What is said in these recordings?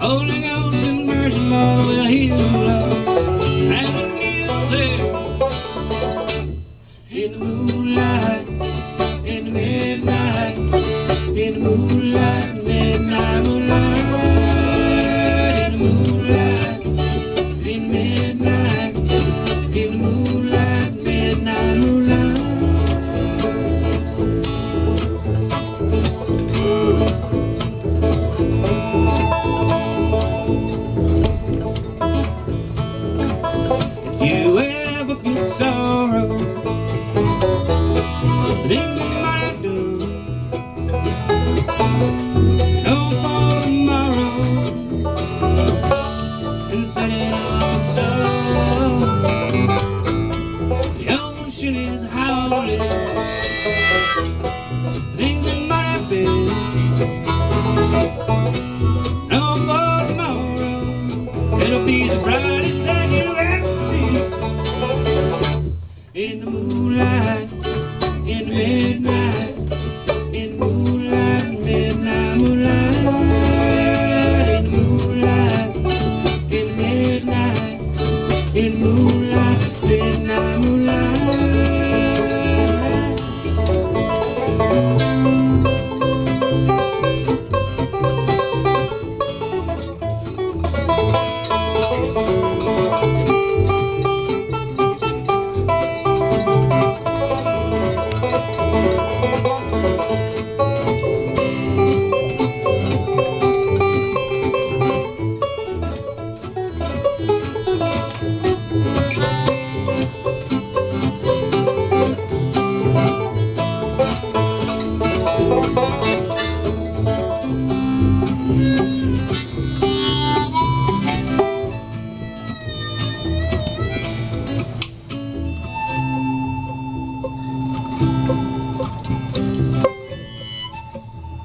Holy Ghost will heal love and in the moonlight, in the midnight, in the moonlight. Thank you.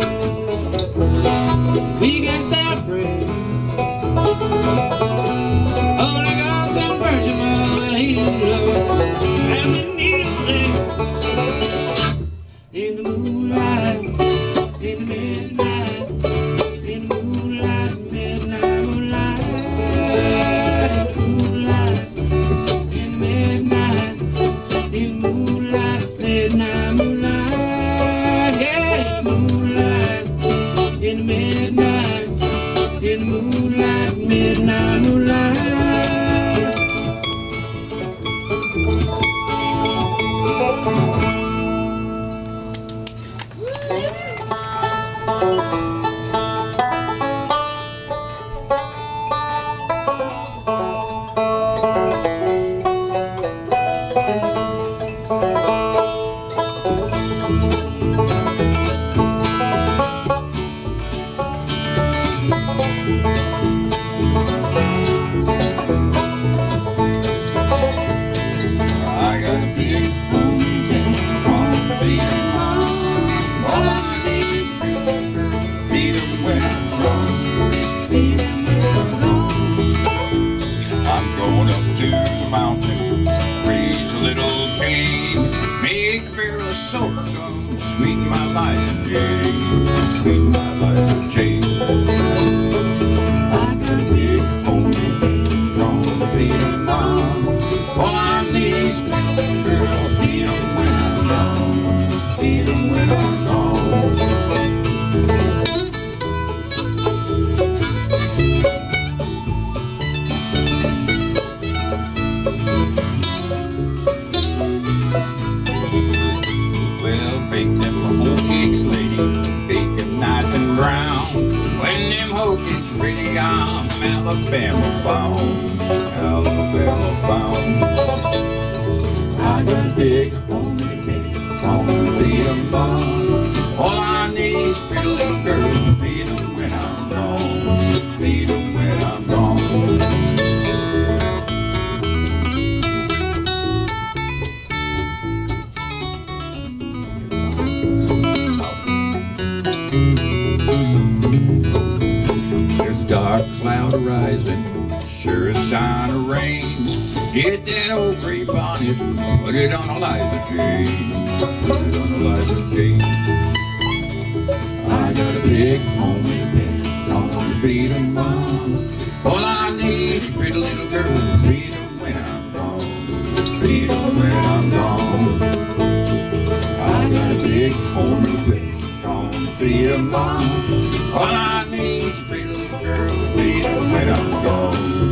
Thank you. Between my life and Jane. Alabama bound, cloud rising, sure a sign of rain. Get that old gray bonnet, put it on Eliza Jane, put it on Eliza Jane. I got a big home in a bed, gonna feed 'em mom. All I need is a pretty little girl to feed 'em when I'm gone, feed 'em when I'm gone. I got a big home in a bed, gonna feed 'em mom. All I need is a pretty little girl to feed 'em when I'm gone,